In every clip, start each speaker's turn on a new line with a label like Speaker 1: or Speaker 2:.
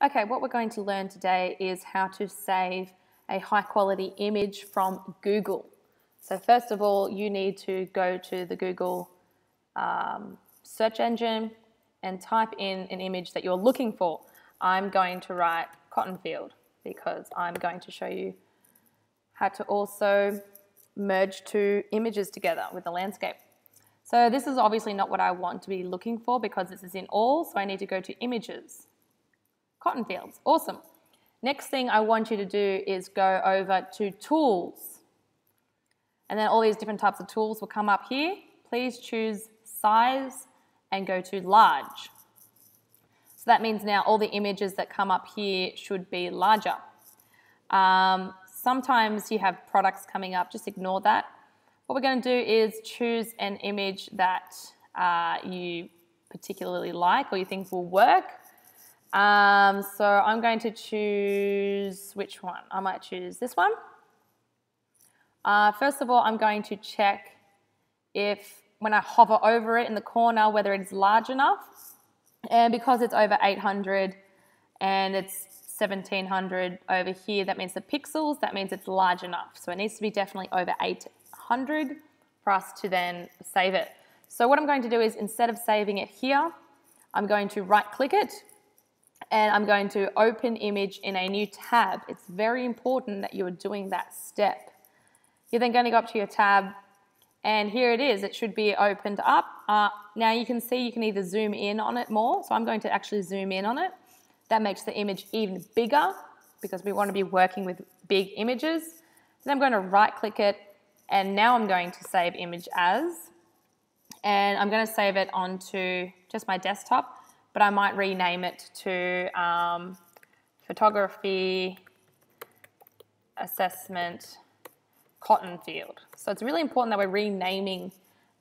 Speaker 1: Okay, what we're going to learn today is how to save a high quality image from Google. So first of all, you need to go to the Google um, search engine and type in an image that you're looking for. I'm going to write cotton field because I'm going to show you how to also merge two images together with the landscape. So this is obviously not what I want to be looking for because this is in all, so I need to go to images cotton fields. Awesome. Next thing I want you to do is go over to tools. And then all these different types of tools will come up here. Please choose size and go to large. So that means now all the images that come up here should be larger. Um, sometimes you have products coming up, just ignore that. What we're going to do is choose an image that uh, you particularly like or you think will work. Um, so I'm going to choose which one? I might choose this one. Uh, first of all, I'm going to check if when I hover over it in the corner, whether it's large enough. And because it's over 800 and it's 1700 over here, that means the pixels, that means it's large enough. So it needs to be definitely over 800 for us to then save it. So what I'm going to do is instead of saving it here, I'm going to right click it and I'm going to open image in a new tab. It's very important that you're doing that step. You're then going to go up to your tab and here it is. It should be opened up. Uh, now you can see you can either zoom in on it more. So I'm going to actually zoom in on it. That makes the image even bigger because we want to be working with big images. Then I'm going to right click it and now I'm going to save image as and I'm going to save it onto just my desktop but I might rename it to um, photography assessment cotton field. So it's really important that we're renaming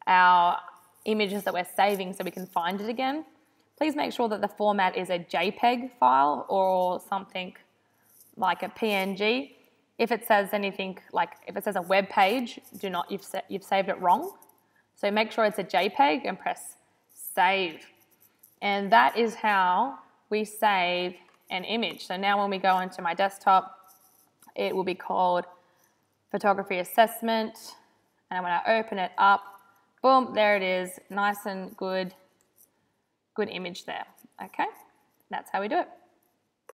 Speaker 1: our images that we're saving so we can find it again. Please make sure that the format is a JPEG file or something like a PNG. If it says anything like, if it says a web page, do not, you've, sa you've saved it wrong. So make sure it's a JPEG and press save. And that is how we save an image. So now when we go into my desktop, it will be called photography assessment. And when I open it up, boom, there it is. Nice and good, good image there. Okay, that's how we do it.